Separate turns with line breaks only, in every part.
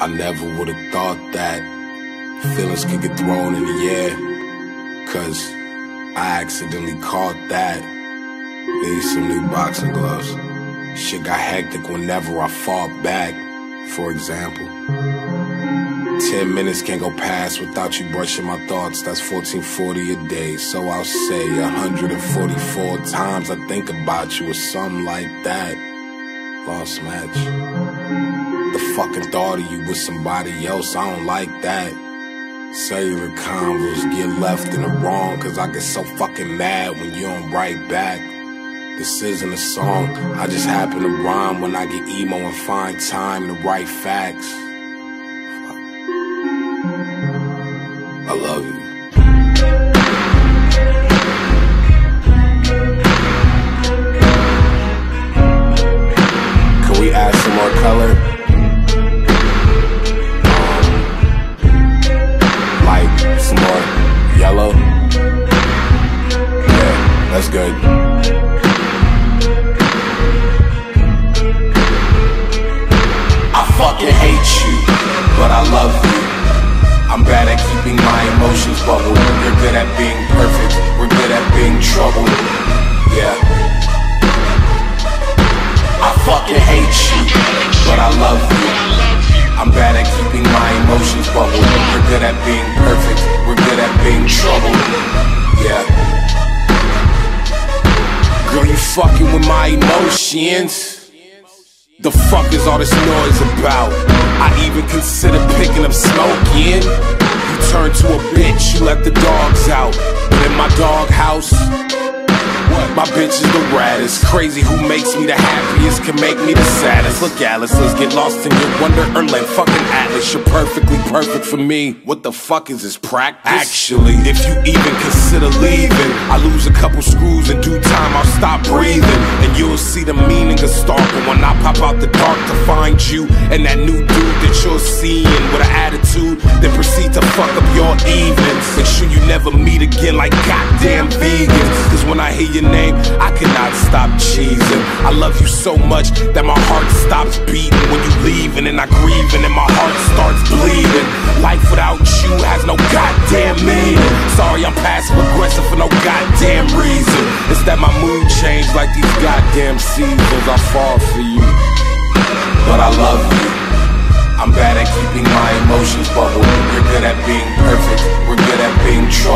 I never would've thought that feelings could get thrown in the air. Cause I accidentally caught that. Need some new boxing gloves. Shit got hectic whenever I fought back, for example. Ten minutes can't go past without you brushing my thoughts. That's 1440 a day. So I'll say 144 times I think about you or something like that. Lost match. The fucking thought of you with somebody else, I don't like that. Cellular convos get left in the wrong, cause I get so fucking mad when you don't write back. This isn't a song, I just happen to rhyme when I get emo and find time to write facts. I love you. Can we add some more color? Fucking with my emotions. The fuck is all this noise about? I even consider picking up smoking. You turn to a bitch, you let the dogs out. But in my doghouse? My bitch is the raddest. Crazy who makes me the happiest can make me the saddest. Look, Alice, let's get lost in your wonderland. Fucking Atlas, you're perfectly perfect for me. What the fuck is this practice? Actually, if you even consider leaving, I lose a couple screws in due time. I'll stop breathing, and you'll see the meaning of stalking when I pop out the dark to find you and that new dude that you're seeing with an attitude. Then proceed to fuck up your evenings. Make sure you never meet again like goddamn vegans. Cause when I hear your name, I cannot stop cheesing. I love you so much that my heart stops beating when you leaving, and then I grieving, and my heart starts bleeding. Life without you has no goddamn meaning. Sorry, I'm passive aggressive for no goddamn reason. It's that my mood changed like these goddamn seasons. I fall for you, but I love you. I'm bad at keeping my emotions bubbled. You're good at being perfect. We're good at being troubled.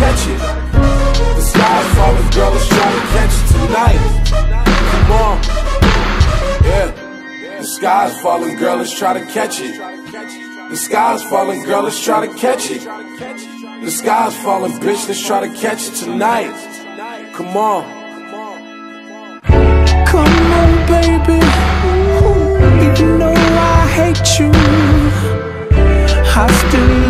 Catch it. The sky's falling, girl, let's try to catch it tonight. Come on. Yeah. The sky's falling, girl, let's try to catch it. The sky's falling, girl, let's try to catch it. The sky's falling, bitch, let's try to catch it tonight. Come on.
Come on, baby. Even though I hate you, I still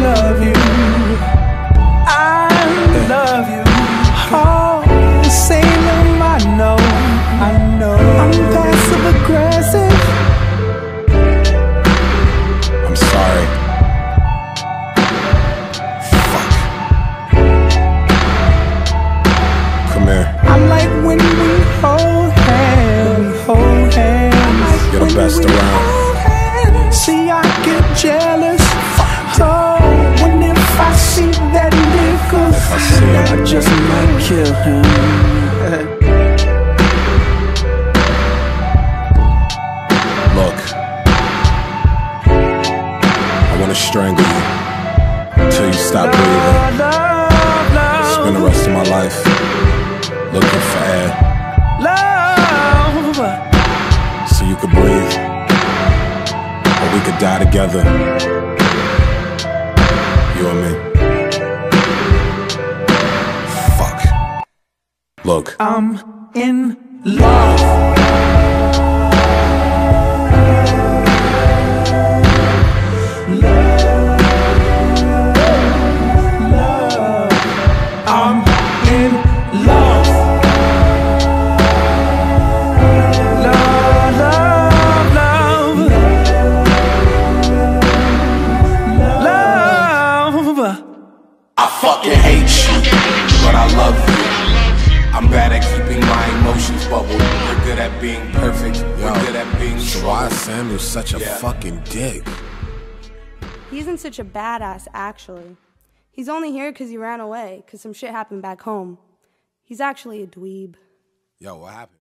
hands.
You're the best around.
See, I get jealous. Oh, when if I see that nigga,
I see.
I just might kill him.
Look. I wanna strangle you until you stop breathing. Spend the rest of my life looking for air
love.
You could breathe. Or we could die together. You and me. Fuck. Look.
I'm in love.
At being perfect. We're good at being
So
trouble.
why is Samuel such a
Yeah.
fucking dick?
He isn't such a badass, actually. He's only here because he ran away, because some shit happened back home. He's actually a dweeb.
Yo, what happened?